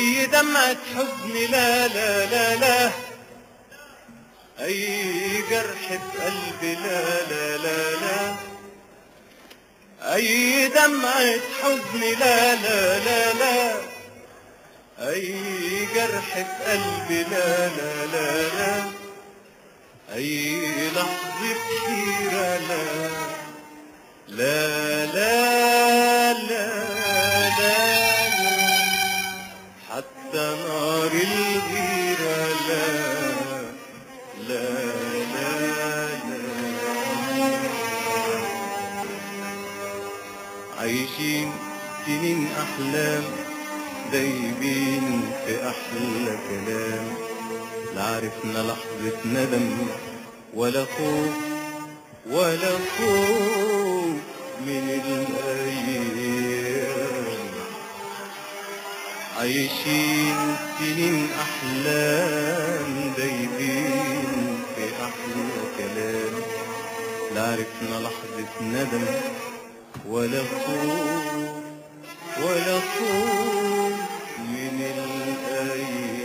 أي دمعة حزن لا لا لا لا. أي جرح بقلبي لا لا لا لا. أي دمعة حزن لا لا لا لا. أي جرح بقلبي لا لا لا لا. أي لحظة لا لا لا لا. عايشين سنين أحلام دايبين في أحلى كلام. لا عرفنا لحظة ندم ولا خوف ولا خوف من الأيام. عايشين سنين أحلام دايبين في أحلى كلام. لا عرفنا لحظة ندم ولا من الأيام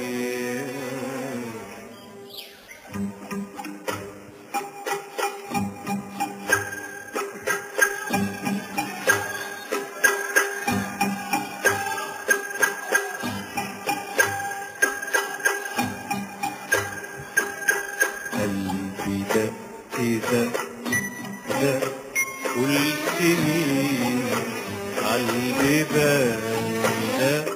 قلبي دق دق دق قلت مين عالبيبان دق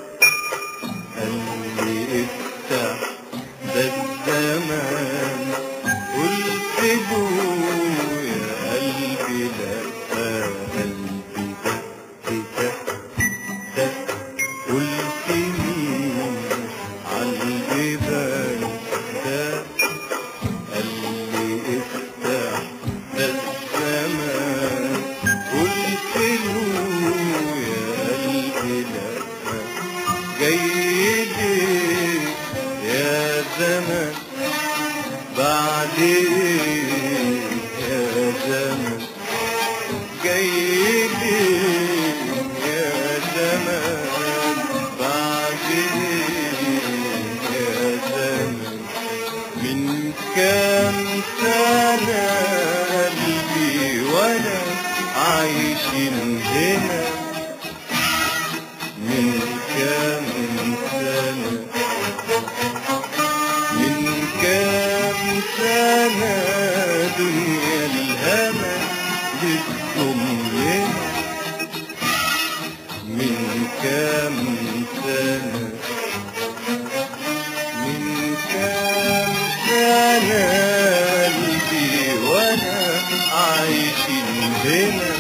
وأنا عايشين هنا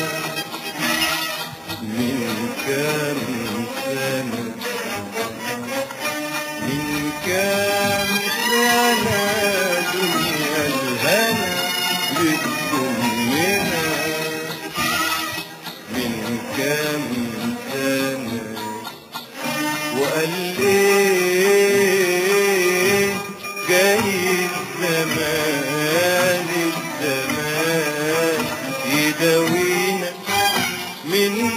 من كام سنة من كام سنة دنيا الهنا بتضمنا من كام سنة وقال إيه من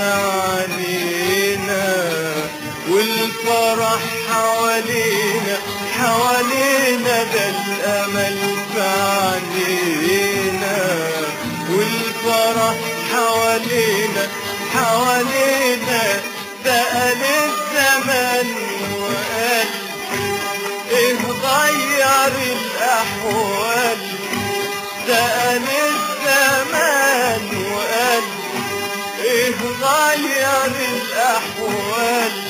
علينا والفرح حوالينا حوالينا ده الامل علينا والفرح حوالينا حوالينا سأل الزمن وقال إيه غير الأحوال؟ سأل الزمان غير